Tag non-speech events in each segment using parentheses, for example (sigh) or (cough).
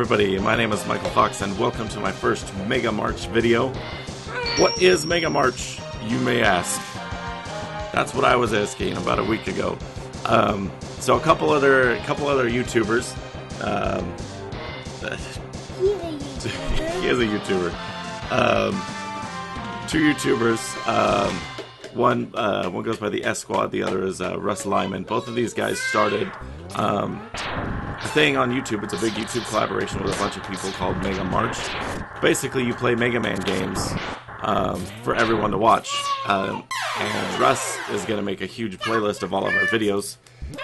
everybody, my name is Michael Fox and welcome to my first Mega March video. What is Mega March, you may ask? That's what I was asking about a week ago. Um, so a couple other, a couple other YouTubers, um, (laughs) he is a YouTuber. Um, two YouTubers, um, one uh, one goes by the S Squad, the other is uh, Russ Lyman. Both of these guys started um, thing on YouTube. It's a big YouTube collaboration with a bunch of people called Mega March. Basically, you play Mega Man games um, for everyone to watch. Um, and Russ is going to make a huge playlist of all of our videos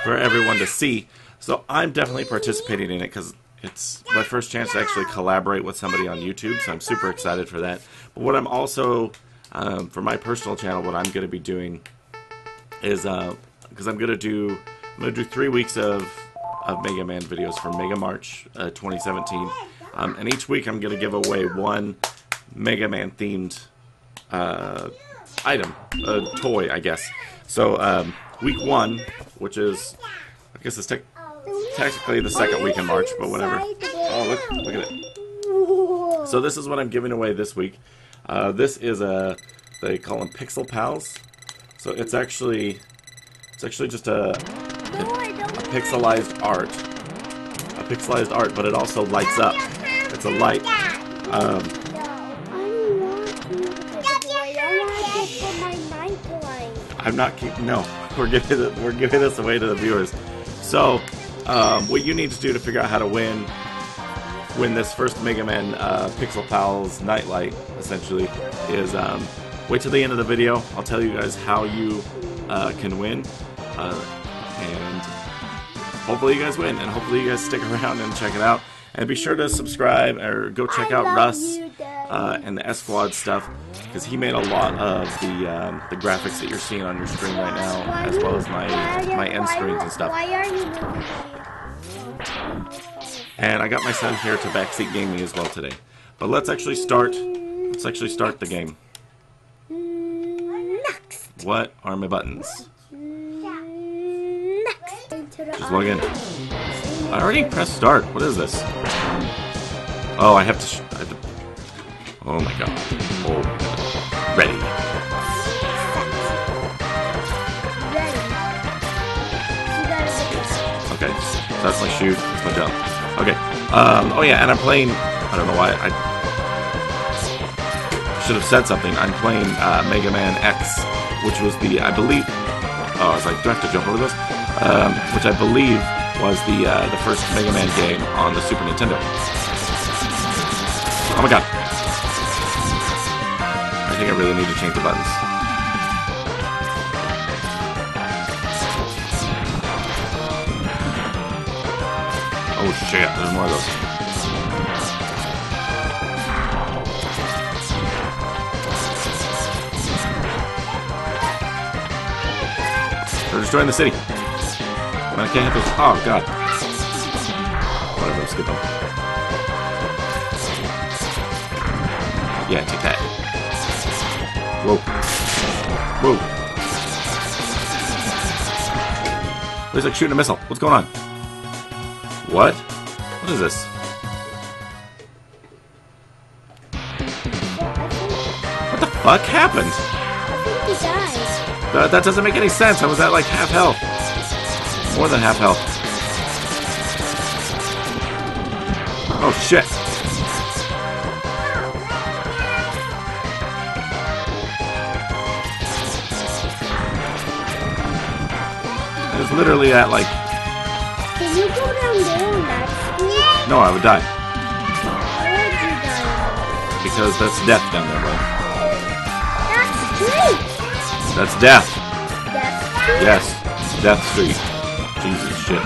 for everyone to see. So I'm definitely participating in it because it's my first chance to actually collaborate with somebody on YouTube. So I'm super excited for that. But what I'm also, um, for my personal channel, what I'm going to be doing is because uh, I'm going to do I'm going to do three weeks of of Mega Man videos for Mega March uh, 2017. Um, and each week I'm going to give away one Mega Man themed uh, item, a toy, I guess. So um, week one, which is, I guess it's te technically the second week in March, but whatever. Oh, look, look at it. So this is what I'm giving away this week. Uh, this is a, they call them Pixel Pals. So it's actually, it's actually just a, a pixelized art. A pixelized art, but it also lights up. It's a light. Um, I'm not keeping. No, (laughs) we're giving it, we're giving this away to the viewers. So, um, what you need to do to figure out how to win win this first Mega Man uh, Pixel Pals Nightlight, essentially, is um, wait till the end of the video. I'll tell you guys how you uh, can win, uh, and hopefully you guys win, and hopefully you guys stick (laughs) around and check it out. And be sure to subscribe or go check out Russ uh, and the S Squad stuff because he made a lot of the um, the graphics that you're seeing on your screen right now, as well as my my end screens and stuff. And I got my son here to backseat game me as well today. But let's actually start. Let's actually start the game. What are my buttons? Just log in. I already pressed start. What is this? Oh, I have to. I have to oh my god. Oh, ready. Okay, so that's my shoot. That's my jump. Okay. Um. Oh yeah, and I'm playing. I don't know why. I should have said something. I'm playing uh, Mega Man X, which was the I believe. Oh, I was like, do I have to jump over this? Um, which I believe was the uh, the first Mega Man game on the Super Nintendo. Oh my god. I think I really need to change the buttons. Oh shit, there's more of those. They're destroying the city. I can't hit those. Oh, God. Whatever, let's skip them. Yeah, take that. Whoa. Whoa. Looks like shooting a missile. What's going on? What? What is this? What the fuck happened? That, that doesn't make any sense. I was at like half health. More than half health. Oh shit. It was literally at like. Can you go down there and speed? No, I would die. Why would you die? Because that's death down there, bro. That's death. That's street! Yes. Death Street. Shit.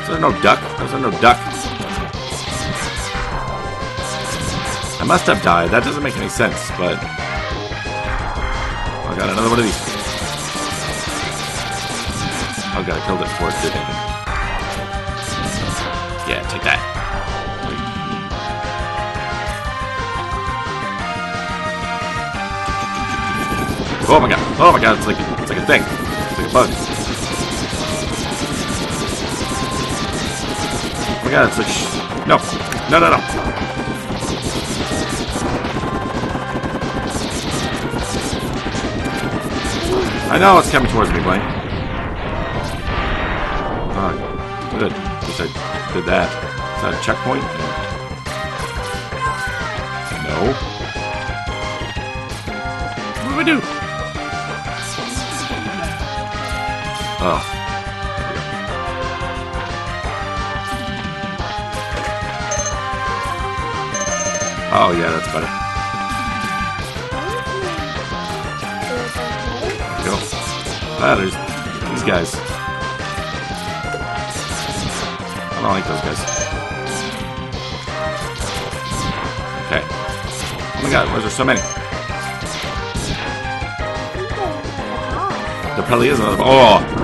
Is there no duck? Is there no duck? I must have died. That doesn't make any sense, but... I got another one of these. Oh god, I killed it before it did anything. Oh my god. Oh my god, it's like it's like a thing. It's like a bug. Oh my god, it's like no. No no no. I know it's coming towards me, Blaine. Oh, good. Least I did that. Is that a checkpoint? No. What do we do? Oh. Oh yeah, that's better. Go. Ah, there's these guys. I don't like those guys. Okay. Oh my god, why is there so many? There probably is another. Oh!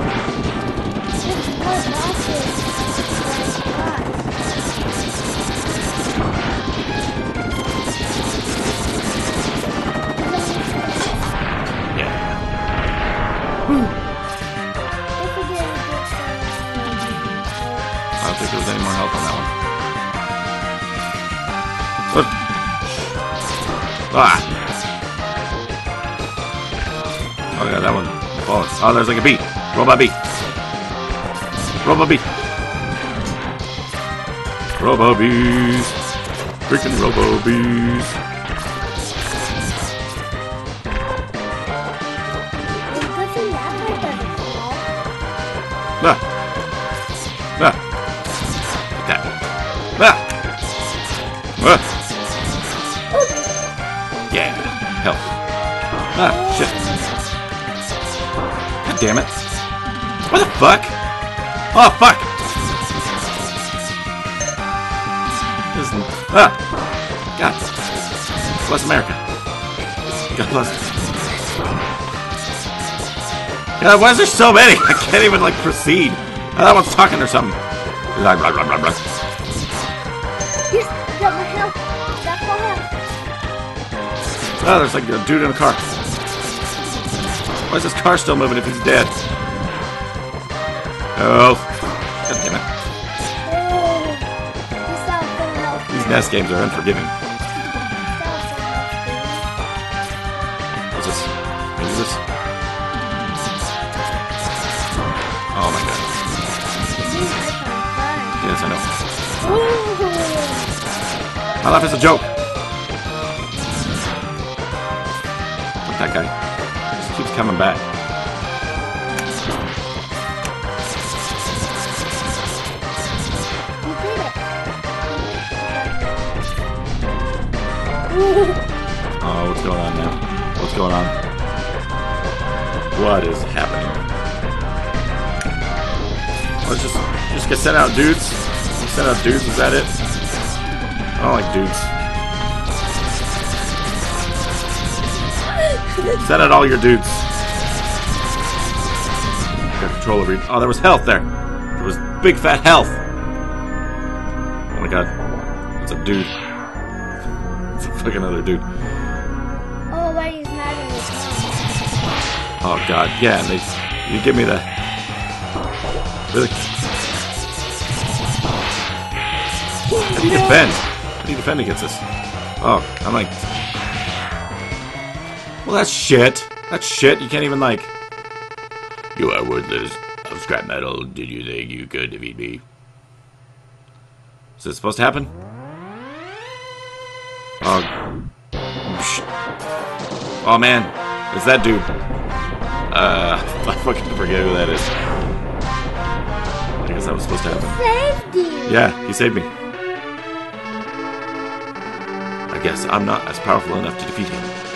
Ah! Oh yeah, that one. Oh, oh there's like a bee. Robot bee. Robot bee. Robo bees. Freaking robo bees. Damn it. What the fuck? Oh, fuck. This is... Ah. God. Bless America. God bless. God, why is there so many? (laughs) I can't even, like, proceed. Oh, that one's talking or something. Blah, blah, blah, blah, blah. Oh, there's like a dude in a car. Why is this car still moving if he's dead? Oh. God damn it. These NES games are unforgiving. What's this? Can I use this? Oh my god. Yes, I know. My life is a joke. That guy. Coming back. Oh, what's going on now? What's going on? What is happening? Let's just just get sent out dudes. Send out dudes, is that it? I don't like dudes. Send out all your dudes. Got control over Oh, there was health there. There was big fat health. Oh my god. It's a dude. It's a fucking other dude. Oh, but he's in his house. Oh god, yeah, and they you give me the really How do you defend? How do you defend against this? Oh, I'm like Well that's shit. That's shit. You can't even like You are worthless of scrap metal. Did you think you could defeat me? Is this supposed to happen? Oh Oh man, it's that dude. Uh, (laughs) I fucking forget who that is. I guess that was supposed to happen. Saved you. Yeah, he saved me. I guess I'm not as powerful enough to defeat him.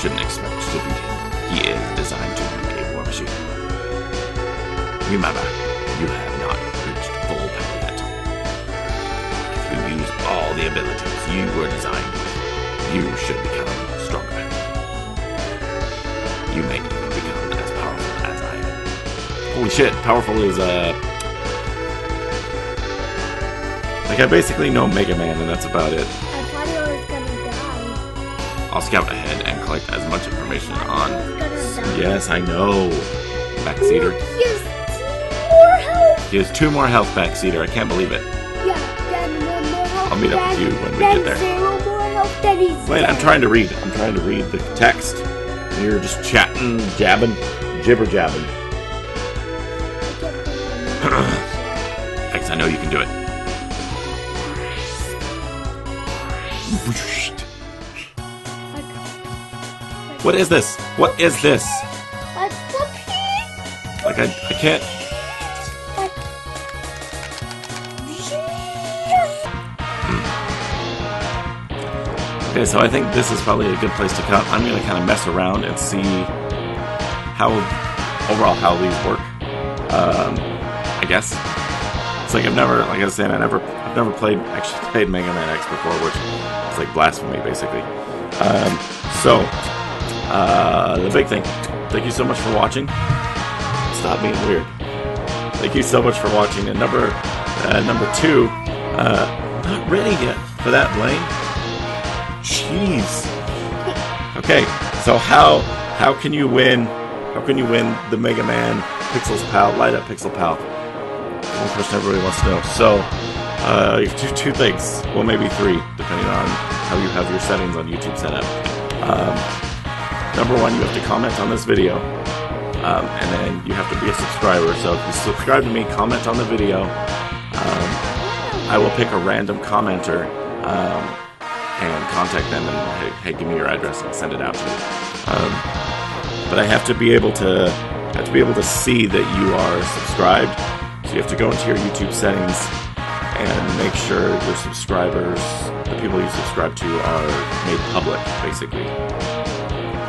Shouldn't expect to defeat him. He is designed to be a war machine. Remember, you have not reached full power yet. If you use all the abilities you were designed with, you should become stronger. You may even become as powerful as I am. Holy shit, powerful is, uh... Like, I basically know Mega Man, and that's about it. I'll scout ahead and collect as much information on. Yes, I know. Backseater. He has more health. He has two more health, Backseater. I can't believe it. Yeah, then one more health. I'll meet up with you when we get there. Zero more health. Then he's Wait, I'm trying to read. I'm trying to read the text. You're just chatting, jabbing, jibber jabbing. (clears throat) What is this? What is this? Like, whoopee. Like I, I can't. Like, Okay, so I think this is probably a good place to cut. I'm gonna kind of mess around and see how overall how these work. Um, I guess it's like I've never, like I was saying, I never, I've never played actually played Mega Man X before, which is like blasphemy basically. Um, so uh, the big thing. Thank you so much for watching. Stop being weird. Thank you so much for watching. And number uh, number two, uh, not ready yet for that, Blaine. Jeez. Okay, so how how can you win? How can you win the Mega Man Pixels Pal Light Up Pixel Pal? One question everybody wants to know. So uh, you have two two things. Well, maybe three, depending on how you have your settings on YouTube set up. Um, number one, you have to comment on this video, um, and then you have to be a subscriber. So if you subscribe to me, comment on the video. Um, I will pick a random commenter um, and contact them and hey, hey, give me your address and send it out to you. Um, but I have to be able to I have to be able to see that you are subscribed. So you have to go into your YouTube settings and make sure your subscribers, the people you subscribe to, are made public, basically.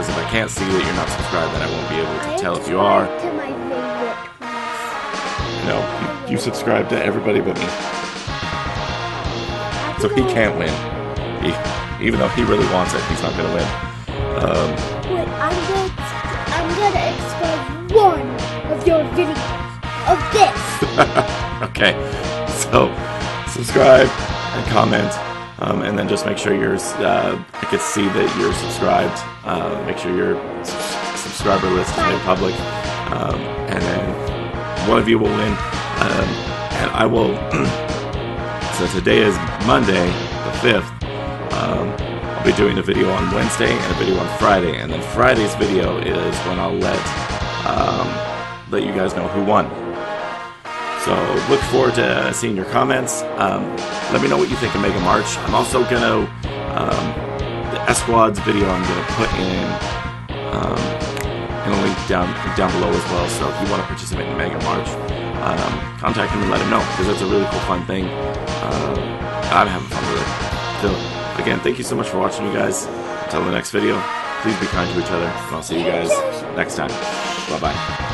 Because if I can't see that you're not subscribed, then I won't be able to tell if you are. To my favorite place. No, you, you subscribe to everybody but me. So he can't win. He, even though he really wants it, he's not going to win. Um, Wait, I'm gonna, I'm gonna expose one of your videos of this. (laughs) okay, so subscribe and comment, um, and then just make sure you're. Uh, I can see that you're subscribed. Uh, make sure your subscriber list is made public, um, and then one of you will win. Um, and I will. (clears throat) so today is Monday, the fifth. Um, I'll be doing a video on Wednesday and a video on Friday, and then Friday's video is when I'll let um, let you guys know who won. So look forward to seeing your comments. Um, let me know what you think of Mega March. I'm also gonna um, the Esquad's video. I'm gonna put in um, in a link down down below as well. So if you want to participate in Mega March, um, contact him and let him know because that's a really cool, fun thing. Um, I'm having fun with it. So again, thank you so much for watching, you guys. Until the next video, please be kind to each other, and I'll see you guys next time. Bye bye.